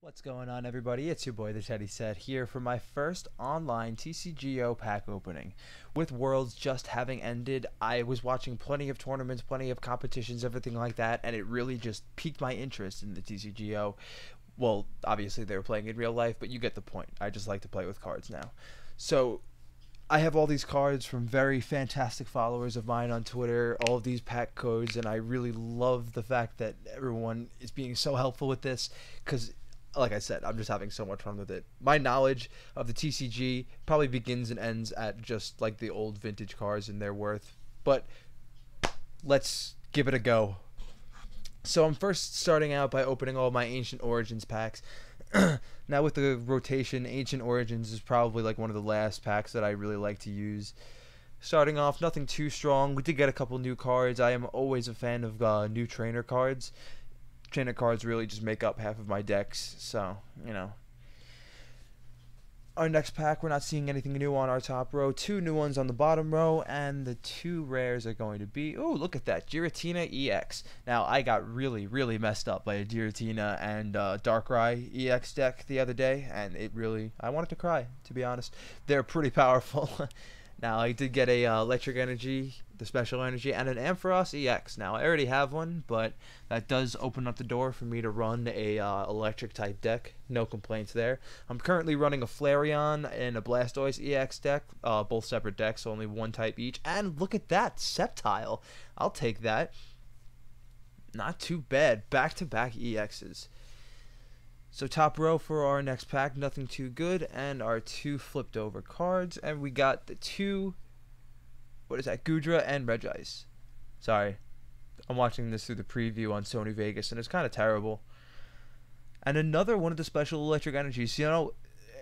What's going on, everybody? It's your boy, the Teddy Set, here for my first online TCGO pack opening. With Worlds just having ended, I was watching plenty of tournaments, plenty of competitions, everything like that, and it really just piqued my interest in the TCGO. Well, obviously they were playing in real life, but you get the point. I just like to play with cards now. So, I have all these cards from very fantastic followers of mine on Twitter, all of these pack codes, and I really love the fact that everyone is being so helpful with this because like I said, I'm just having so much fun with it. My knowledge of the TCG probably begins and ends at just like the old vintage cars and their worth. But let's give it a go. So I'm first starting out by opening all my Ancient Origins packs. now with the rotation, Ancient Origins is probably like one of the last packs that I really like to use. Starting off, nothing too strong. We did get a couple new cards. I am always a fan of uh, new trainer cards trainer cards really just make up half of my decks. So, you know. Our next pack, we're not seeing anything new on our top row. Two new ones on the bottom row, and the two rares are going to be. Oh, look at that. Giratina EX. Now, I got really, really messed up by a Giratina and uh, Darkrai EX deck the other day, and it really. I wanted to cry, to be honest. They're pretty powerful. Now I did get a uh, electric energy, the special energy, and an Ampharos EX. Now I already have one, but that does open up the door for me to run a uh, electric type deck. No complaints there. I'm currently running a Flareon and a Blastoise EX deck, uh, both separate decks, only one type each. And look at that, Sceptile. I'll take that. Not too bad. Back to back EXs. So top row for our next pack, nothing too good, and our two flipped over cards, and we got the two, what is that, Goodra and Regice. Sorry, I'm watching this through the preview on Sony Vegas, and it's kind of terrible. And another one of the special electric energies. You know,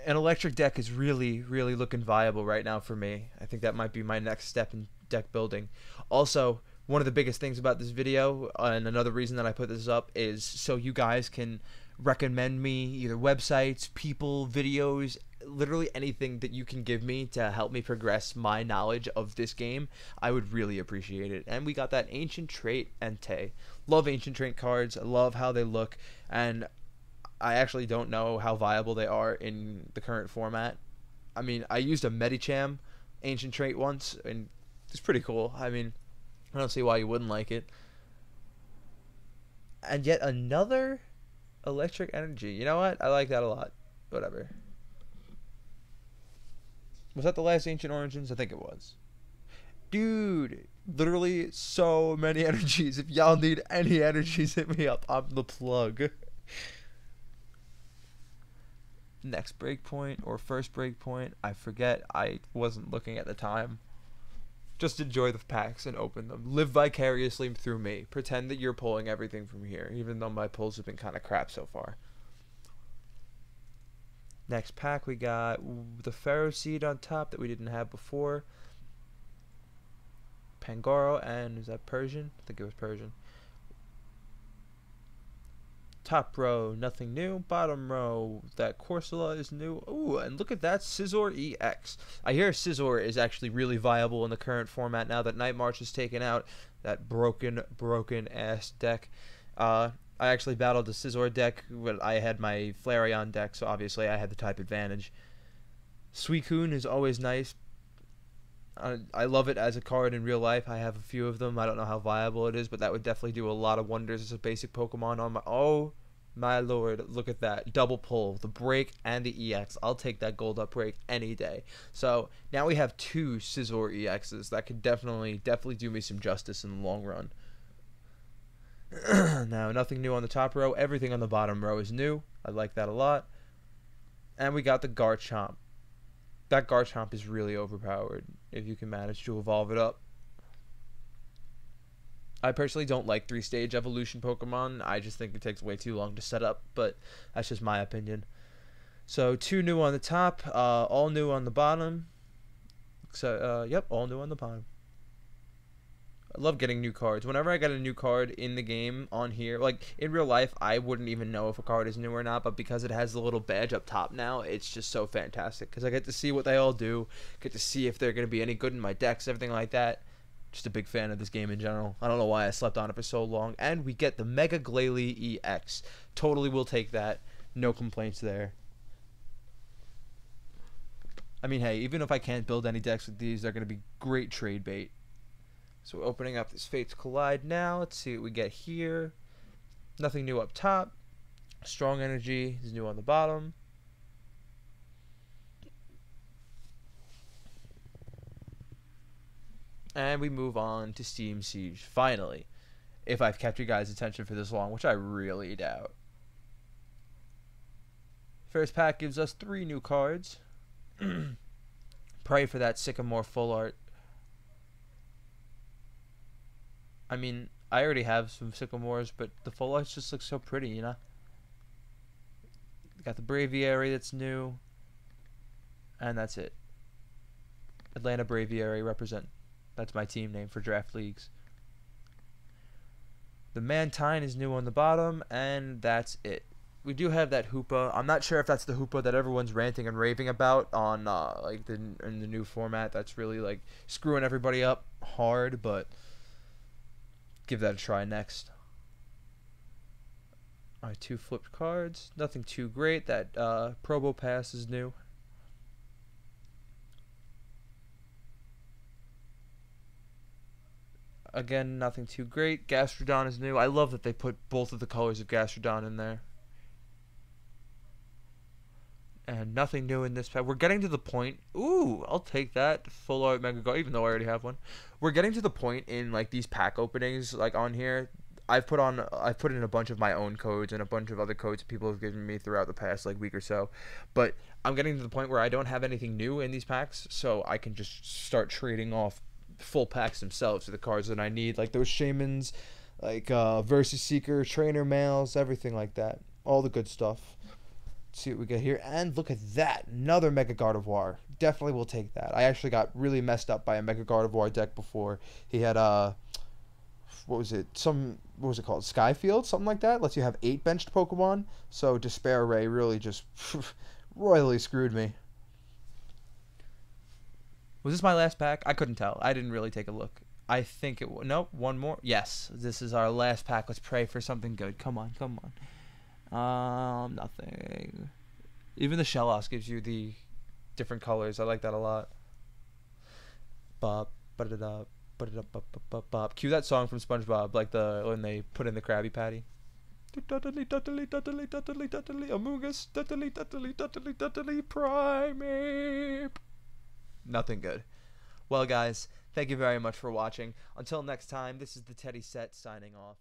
an electric deck is really, really looking viable right now for me. I think that might be my next step in deck building. Also, one of the biggest things about this video, and another reason that I put this up, is so you guys can recommend me either websites, people, videos, literally anything that you can give me to help me progress my knowledge of this game, I would really appreciate it. And we got that Ancient Trait Entei. Love Ancient Trait cards, love how they look, and I actually don't know how viable they are in the current format. I mean, I used a Medicham Ancient Trait once, and it's pretty cool. I mean, I don't see why you wouldn't like it. And yet another Electric energy. You know what? I like that a lot. Whatever. Was that the last Ancient Origins? I think it was. Dude, literally so many energies. If y'all need any energies, hit me up. I'm the plug. Next breakpoint or first breakpoint, I forget. I wasn't looking at the time. Just enjoy the packs and open them. Live vicariously through me. Pretend that you're pulling everything from here, even though my pulls have been kind of crap so far. Next pack, we got the Ferroseed on top that we didn't have before. Pangoro and is that Persian? I think it was Persian. Top row, nothing new. Bottom row, that Corsola is new. Ooh, and look at that Scizor EX. I hear Scizor is actually really viable in the current format now that Night March is taken out. That broken, broken ass deck. Uh, I actually battled the Scizor deck, but I had my Flareon deck, so obviously I had the type advantage. Suicune is always nice. I, love it as a card in real life. I have a few of them. I don't know how viable it is, but that would definitely do a lot of wonders as a basic Pokemon on my. Oh my lord, look at that. Double pull, the break and the EX. I'll take that Golduck break any day. So now we have two Scizor EXs. That could definitely, definitely do me some justice in the long run. now, nothing new on the top row. Everything on the bottom row is new. I like that a lot. And we got the Garchomp that Garchomp is really overpowered if you can manage to evolve it up. I personally don't like three stage evolution Pokemon. I just think it takes way too long to set up, but that's just my opinion. So two new on the top, uh, all new on the bottom. So uh, yep, all new on the bottom. I love getting new cards. Whenever I get a new card in the game on here, like in real life, I wouldn't even know if a card is new or not, but because it has the little badge up top now, it's just so fantastic because I get to see what they all do, get to see if they're going to be any good in my decks, everything like that. Just a big fan of this game in general. I don't know why I slept on it for so long. And we get the Mega Glalie EX. Totally will take that. No complaints there. I mean, hey, even if I can't build any decks with these, they're going to be great trade bait. So we're opening up this Fates Collide now. Let's see what we get here. Nothing new up top. Strong Energy is new on the bottom. And we move on to Steam Siege, finally. If I've kept you guys' attention for this long, which I really doubt. First pack gives us three new cards. Pray for that Sycamore full art. I mean, I already have some Sycamores, but the full arts just look so pretty, you know? Got the Braviary that's new. And that's it. Atlanta Braviary represent that's my team name for draft leagues. The Mantine is new on the bottom, and that's it. We do have that Hoopa. I'm not sure if that's the Hoopa that everyone's ranting and raving about on uh, like the in the new format. That's really like screwing everybody up hard, but give that a try next. Alright, two flipped cards. Nothing too great. That uh, Probopass is new. Again, nothing too great. Gastrodon is new. I love that they put both of the colors of Gastrodon in there. And nothing new in this pack. We're getting to the point. Ooh, I'll take that full art Mega Guard, even though I already have one. We're getting to the point in like these pack openings, like on here. I've put on, I've put in a bunch of my own codes and a bunch of other codes people have given me throughout the past like week or so. But I'm getting to the point where I don't have anything new in these packs, so I can just start trading off full packs themselves are the cards that I need, like those Shaymins, like uh, Versus Seeker, Trainer Mails, everything like that. All the good stuff. See what we get here. And look at that. Another Mega Gardevoir. Definitely will take that. I actually got really messed up by a Mega Gardevoir deck before. He had a. Uh, what was it? Some what was it called? Sky Field, something like that. Lets you have eight benched Pokemon. So Despair Ray really just royally screwed me. Was this my last pack? I couldn't tell. I didn't really take a look. I think it. Nope, one more. Yes, this is our last pack. Let's pray for something good. Come on, come on. Um, nothing. Even the Shellos gives you the different colors. I like that a lot. Bop, but it up, but it up, bop, bop, bop, bop. Cue that song from SpongeBob, like the when they put in the Krabby Patty. Dudley, Dudley, Dudley, Dudley, Dudley, Amoonguss, Dudley, Dudley, Dudley, Dudley, Primeape nothing good. Well, guys, thank you very much for watching. Until next time, this is the Teddy Set signing off.